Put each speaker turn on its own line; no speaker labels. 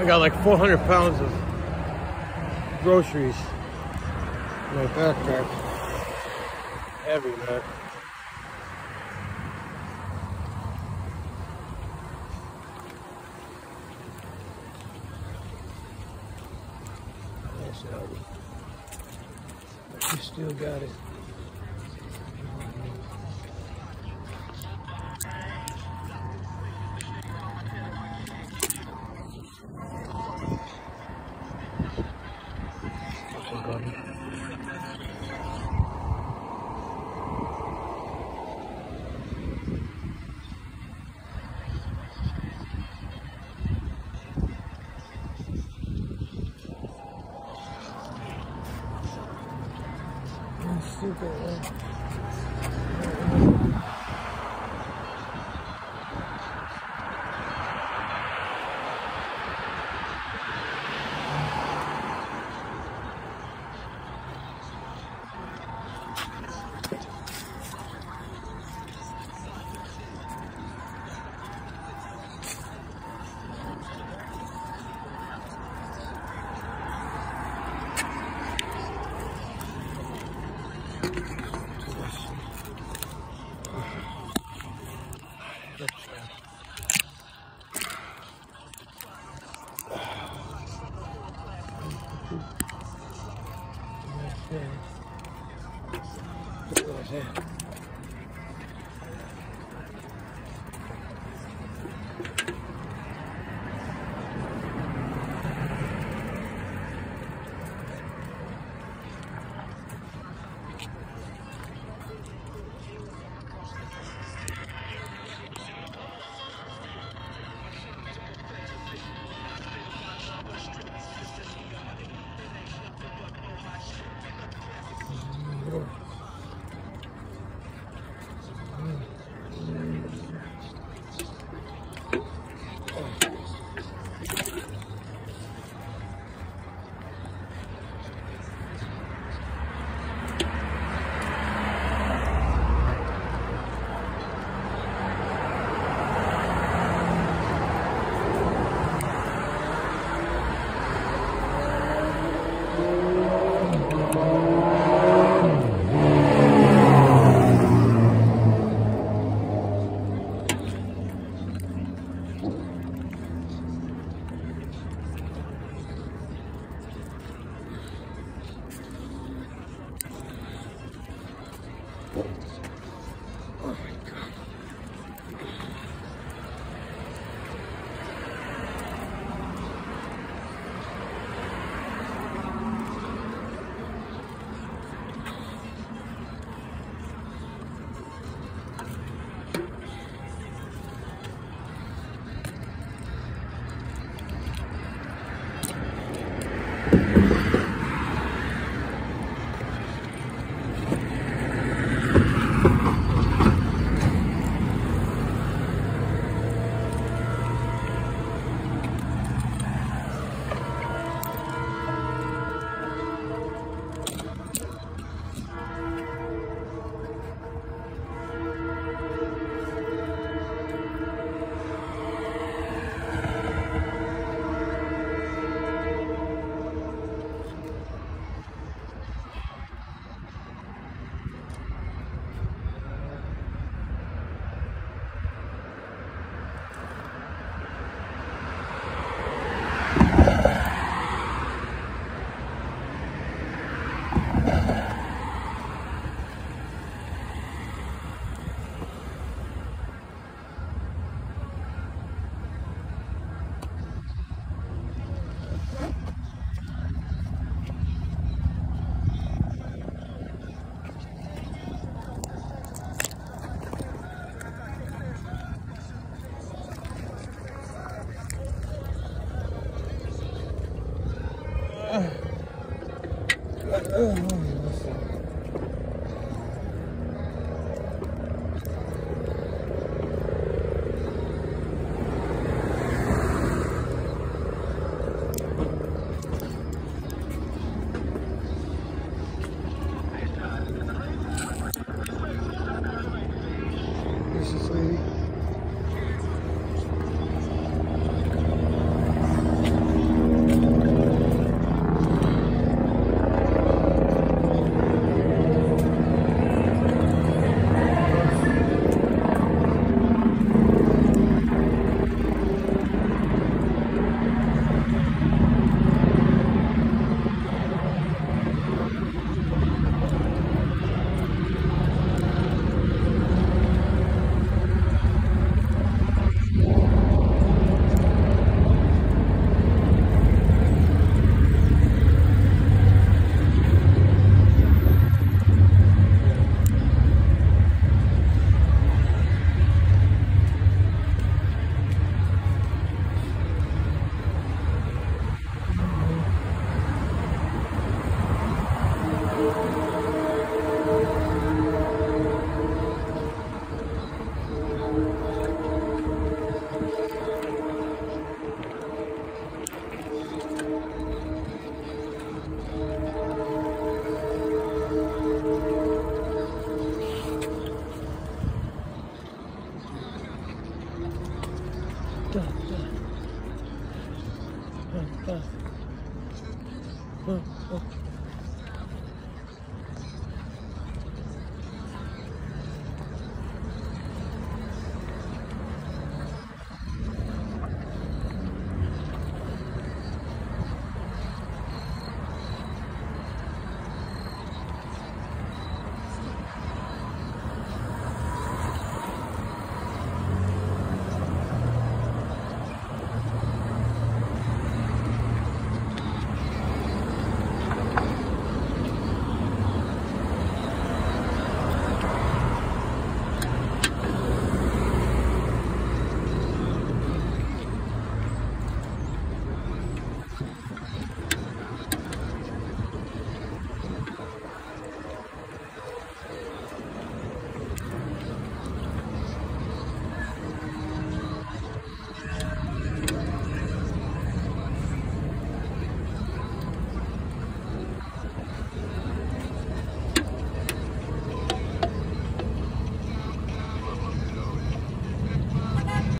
I got like 400 pounds of groceries in my backpack. Heavy, man. Nice. But you still got it. Stupid, Yeah. 嗯嗯。